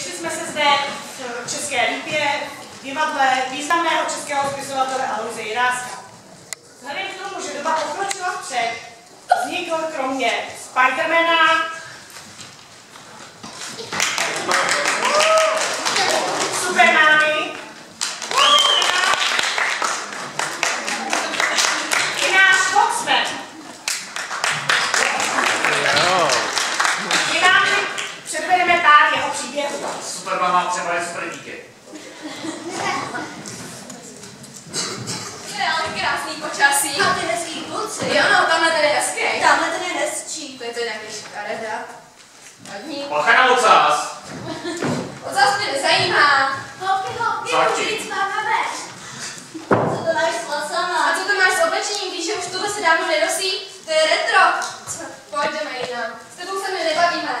Sešli jsme se zde v České Lípě, divadle významného českého spisovatele Aloise Jiráska. Vzhledem k tomu, že doba pokročila vpřed, vznikl kromě Spidermana, Supermány, Superman má třeba je super dítě. To je ale krásný počasí. A ty hezký kluci. Jo, no, tamhle ten je hezký. Tamhle ten je hezčí. To je to nějaký škareda. Hodní. Bacha na ocas! Ocas mě nezajímá. Holky, holky, můžu jít s ven. Co to máš s A vlasama? co to máš s oblečením, když je už tohle se dávno nenosí? To je retro. Pojďme jinam. S tebou se mi nebavíme.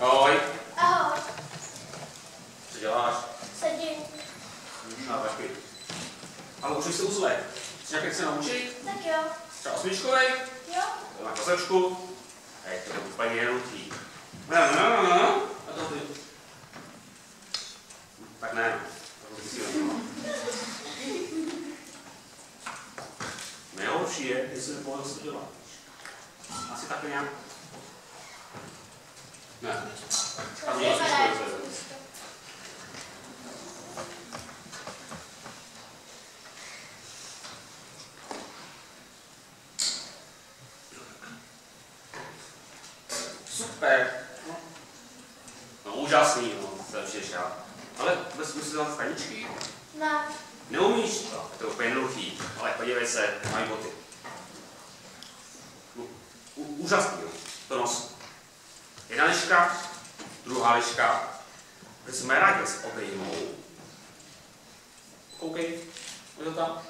Ahoj, Ahoj, co děláš? sedím. No, taky. Ale už se uzle. Chceš nějak se naučit? Tak jo. Třeba osmičkovej? Jo? To na kosečku? Hej, to je úplně jednoduchý. No, no, no, no. A to ty. Tak ne, to ty si nedělá. Nejhorší je, jestli nepovedl, co dělá. Asi tak nějak. Ne. A to je. Super. No, no úžasný, no, to je já. Ale vůbec musíš dát staničky? Ne. Neumíš? No, to je úplně jednoduchý. Ale podívej se, mají. No, úžasný, jo. To nos. Jedna liška, druhá liška. Když jsme rádi se obejmou. Koukej, je to tam.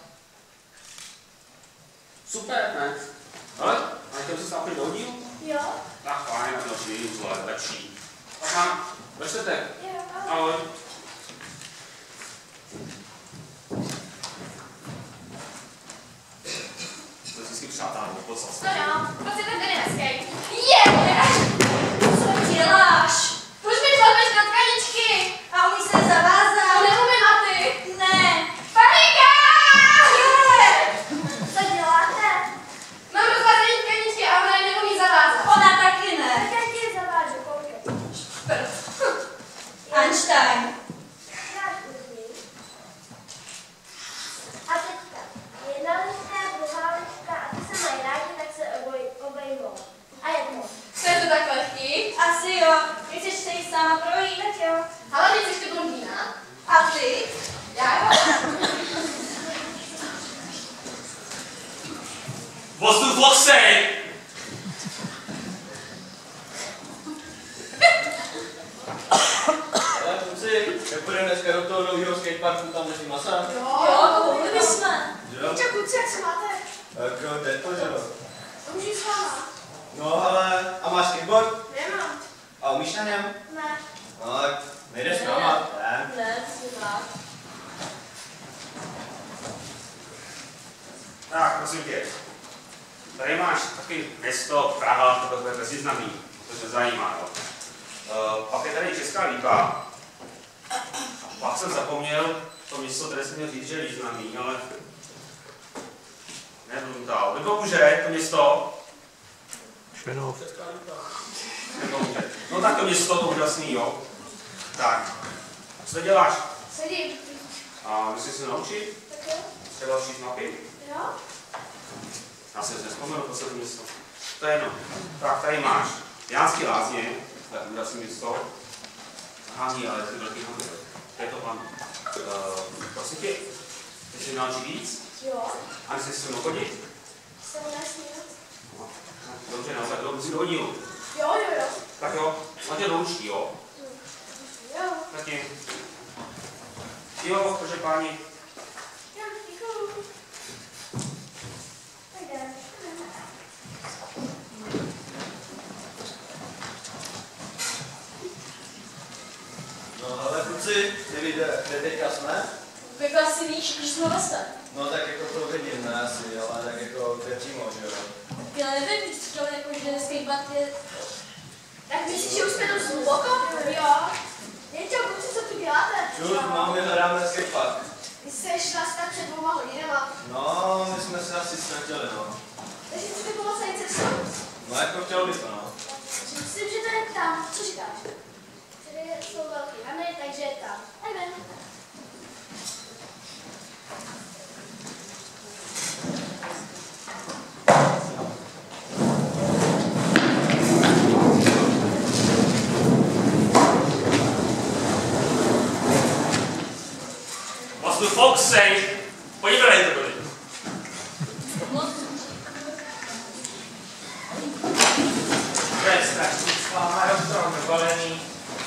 Super, ne? Ale, ale chtěl jsi se napřed do dílu? Jo? Tak fajn, další lepší. Aha, ve čtvrtek. Jo, ahoj. Ahoj. To vždycky přátelé, podstat. No jo, prostě ten ten je hezký. Je! Co děláš? Proč mi šlapeš na tkaničky? A umí se To zavázat? neumím a ty. Ne. Panika! Co děláte? Mám rozvázaný tkaničky a ona je neumí zavázat. Ona taky ne. Tak já ti je zavážu, koukej. Einstein. A teďka, jedna liška, druhá liška a ty se mají rádi, tak se oboj, obejmou. A jak moc? Co je to tak lehký? Asi jo. Chceš se jí sama projít? Tak jo. Ale ty jsi blondýna. A ty? Já jo. Vozu vosej! Ale kluci, jak půjdeme dneska do toho nového skateparku, tam leží masa? Jo, to mohli bychom. Jo? Čau, kluci, jak se máte? Tak jde to, že jo? Můžu s váma? No ale, a máš skateboard? Nemám. A umíš na něm? Ne. No tak nejdeš s náma, ne? Ne, máš. Tak, prosím tě. Tady máš taky město Praha, to bude bezvýznamný, to se zajímá, jo. Uh, pak je tady Česká lípa. A pak jsem zapomněl to místo, které jsem měl říct, že je významný, ale nebruntal. Nepomůže to město? Švenov. No tak to město, to úžasný, jo. Tak, co teď děláš? Sedím. A myslíš si naučit? Tak jo. Třeba číst mapy? Jo? Já si nespomenu poslední město. To je jedno. Tak tady máš Jánský lázně, to je úžasné město. Hání, ale ty velký hamy. To je to pan. Uh, prosím tě, chceš naučit víc? Jo. A myslíš si se mnou chodit? Jsem nesmíl. No, Dobře, no, tak to musí do hodinu. Jo, jo, jo. Tak jo, on tě doučí, jo? Jo. Zatím. Jo, protože páni. Jo, děkuju. Tak. No ale kluci, nevíte, kde teďka jsme? Jak asi víš, když jsme vlastně. No tak jako to vidím, ne asi, ale tak jako kde přímo, že jo? Já nevím, když to jako, že skatepark je Tak myslíš, že už jsme dost hluboko? Jo. Děťo, kluci, co tu děláte? Čus, máme hrajeme skatepark. Vy jste šla snad před dvouma hodinama. No, my jsme se asi ztratili, no. Takže chcete pomoct najít cestu? No jako chtěl bych to, no. Myslím, že to je tam. Co říkáš? Tady jsou velký ramy, takže je tam. Jdeme. What's the fox say? Podívej to byli. To je strašný sklama, jo, to nebalený.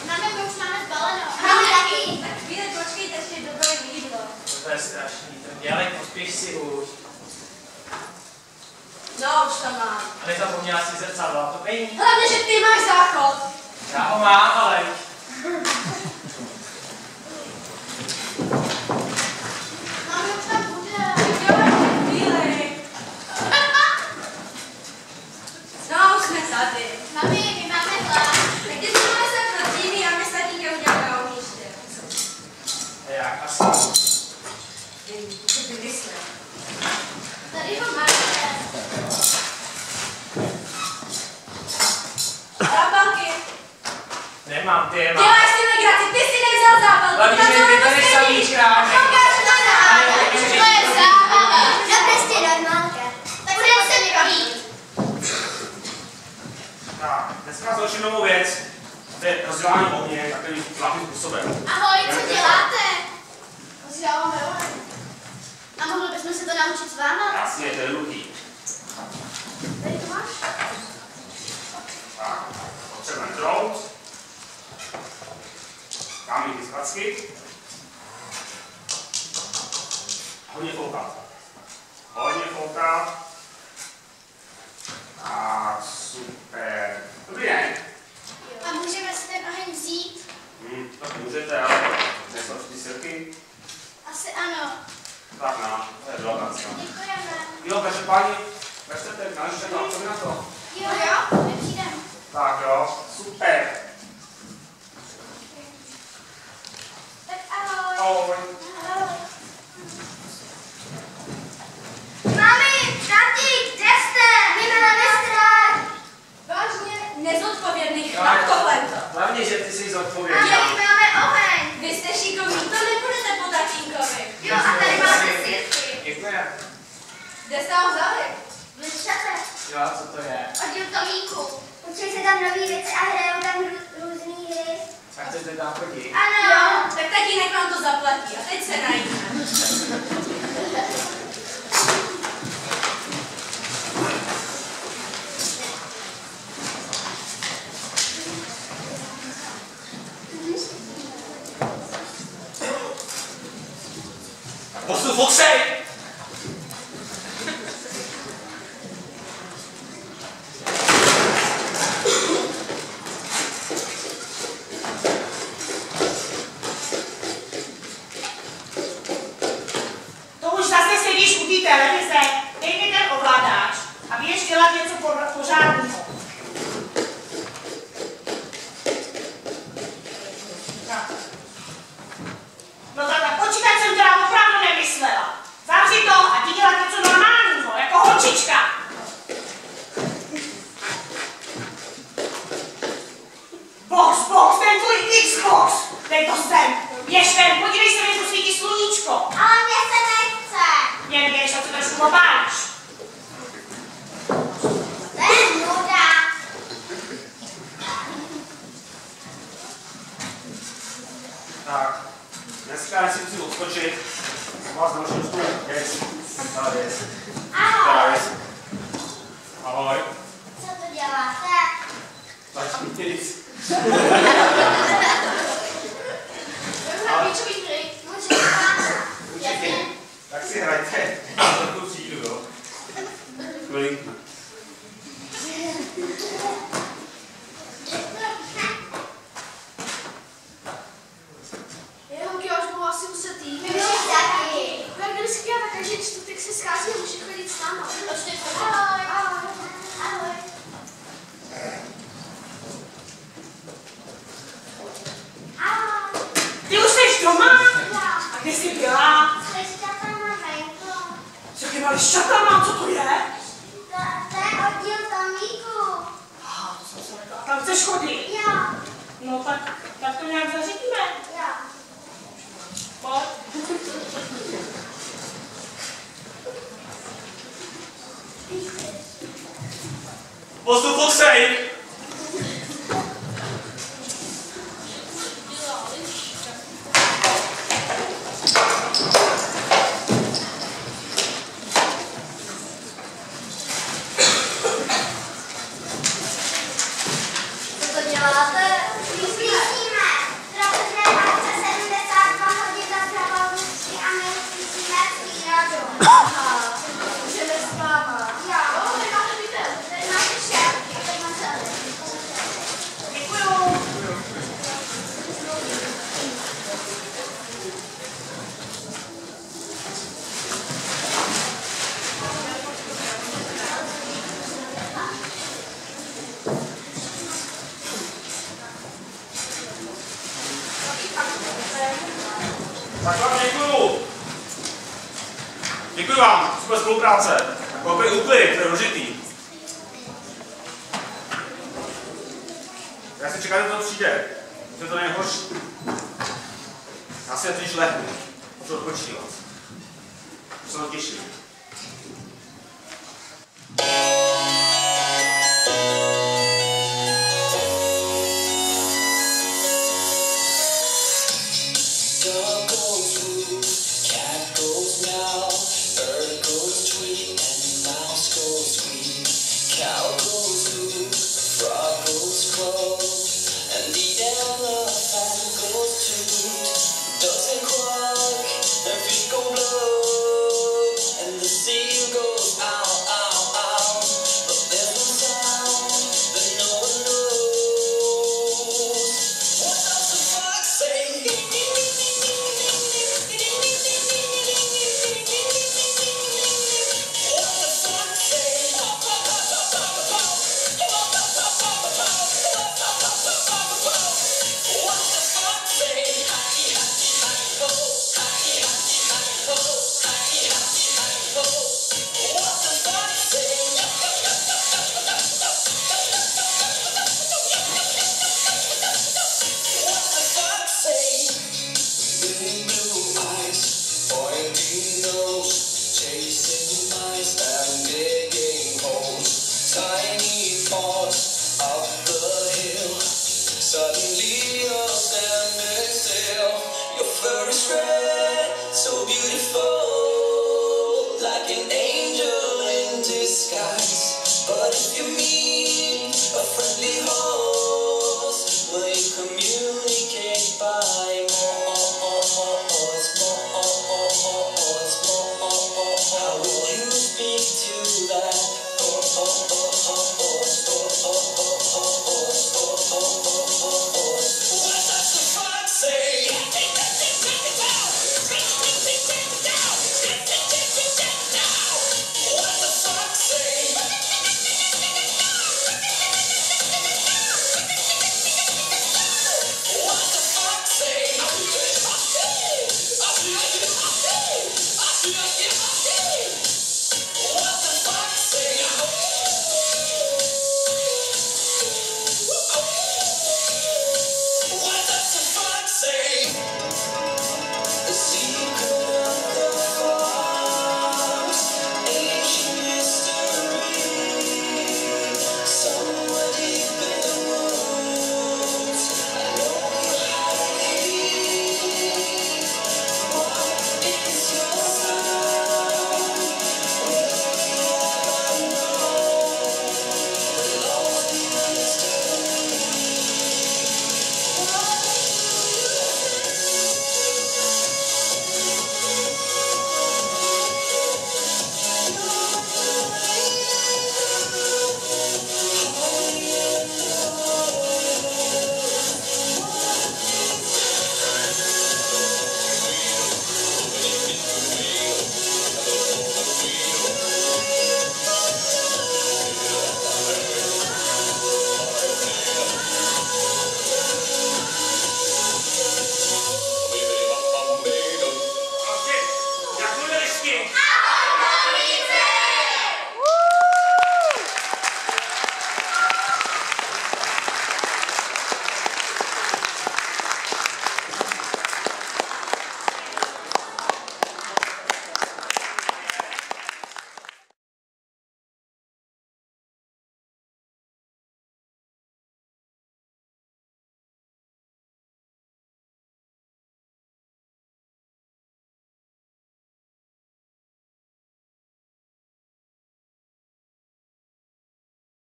Máme, my už máme zbaleno. Máme taky. Tak chvíli počkejte, ještě dobré jídlo. To je strašný, to dělej, pospíš si už. No, už to mám. A nezapomněla si zrcadlo, a to není. Hlavně, že ty máš záchod. Já ho mám, ale Máme už tam bude. Jo, chvíli. No, už jsme tady. Mami, my máme hlad. Tak když jsme se chodili a my s tatínkem uděláme ohniště. jak asi. Ty vymyslel. Tady ho máte. Zápalky. Nemám, ty je mám. Děláš si legraci, ty si nevzal zápalky. Na to ty tady samý šrámek. To zábava. Ježiši. To je zábava. No prostě normálka. Tak budeme se bavit. Tak, dneska založím novou věc. To je rozdělání ohně takovým zvláštním způsobem. Ahoj, co děláte? Rozděláváme. A mohli bychom se to naučit s váma? Jasně, to je jednoduchý. Tady to máš? Tak, potřebujeme drout. Dáme ty zkracky. Hodně foukat. Hodně foukat. Tak, super. Dobrý den. A můžeme si ten oheň vzít? Hm, tak můžete, ale nesou ty silky. Asi ano. Tak na, to je dodací. Jo, každopádně, veřte teď na ještě to, co vy na to? Jo, jo, nepřijdem. Tak jo, super. Tak ahoj. Ahoj. Ahoj. Mami, tati, kde jste? My máme strach. Vážně nezodpovědný Jo, chlap tohleto. Hlavně, že ty jsi Ale zodpovědná. my máme oheň. Vy jste šikovní, to nebudete po tatínkovi. Jo, a tady máte sirky. Děkuji. Kde jste ho vzali? Vyšate. Jo, co to je? Oddíl Tomíku. Učí se tam nový věci a hrajou tam rů- různý hry. Tak chcete tam chodit? Ano. Jo, tak tatínek vám to zaplatí. A teď se najíme. Postup Foxej! To už zase sedíš u té televize, dej mi ten ovladač a běž dělat něco por- pořádného. Tak. No tak na počítač jsem teda opravdu nemyslela. Zavři to a jdi dělat něco normálního, jako holčička. Box, box, ten tvůj Xbox. Dej to sem. Běž ven, podívej se, mi tu svítí sluníčko. Ale mě se nechce. Jen běž, a co trošku popálíš. To je nuda. Tak, dneska, si chci odskočit, vás naučil tu věc. Ta věc. Ta Ahoj. Ahoj. Co to děláte? Začni nic. Tak si hrajte. Já tu přijdu, jo. Chvilinku. Je, holky, já Você consegue. Tak vám děkuju. Děkuji vám, super spolupráce. Koupej úklid, to je rožitý. Já si čekám, že to přijde. To je to nejhorší. Já si to již lehnu. Už odpočívat. Už se to těším.